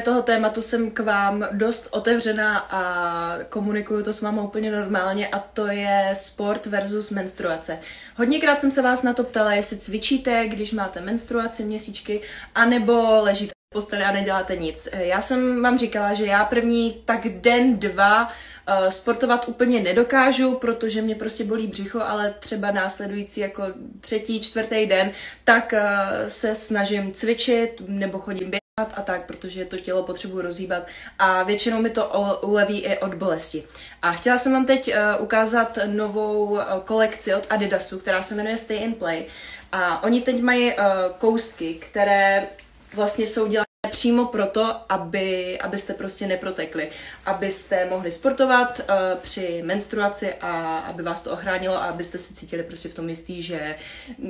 toho tématu jsem k vám dost otevřená a komunikuju to s vámi úplně normálně a to je sport versus menstruace. Hodněkrát jsem se vás na to ptala, jestli cvičíte, když máte menstruaci, měsíčky, anebo ležíte v posteli a neděláte nic. Já jsem vám říkala, že já první tak den, dva uh, sportovat úplně nedokážu, protože mě prostě bolí břicho, ale třeba následující jako třetí, čtvrtý den, tak uh, se snažím cvičit nebo chodím běhat a tak, protože to tělo potřebuji rozhýbat a většinou mi to uleví i od bolesti. A chtěla jsem vám teď uh, ukázat novou uh, kolekci od Adidasu, která se jmenuje Stay in Play a oni teď mají uh, kousky, které vlastně jsou dělané přímo proto, aby, abyste prostě neprotekli, abyste mohli sportovat uh, při menstruaci a aby vás to ochránilo a abyste si cítili prostě v tom jistý, že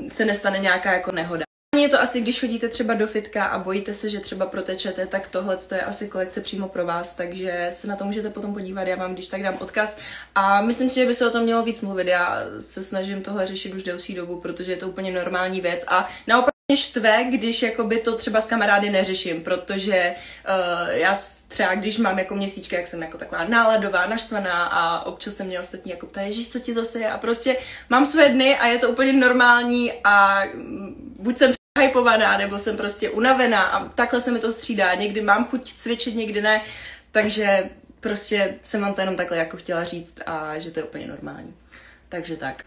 se nestane nějaká jako nehoda. Je to asi, když chodíte třeba do fitka a bojíte se, že třeba protečete, tak tohle je asi kolekce přímo pro vás, takže se na to můžete potom podívat, já vám když tak dám odkaz. A myslím si, že by se o tom mělo víc mluvit, já se snažím tohle řešit už delší dobu, protože je to úplně normální věc. A naopak mě štve, když jakoby to třeba s kamarády neřeším, protože uh, já třeba když mám jako měsíčka, jak jsem jako taková náladová, naštvaná a občas se mě ostatní jako ptají, ježiš, co ti zase je? A prostě mám své dny a je to úplně normální a buď jsem hypovaná, nebo jsem prostě unavená a takhle se mi to střídá. Někdy mám chuť cvičit, někdy ne, takže prostě jsem vám to jenom takhle jako chtěla říct a že to je úplně normální. Takže tak.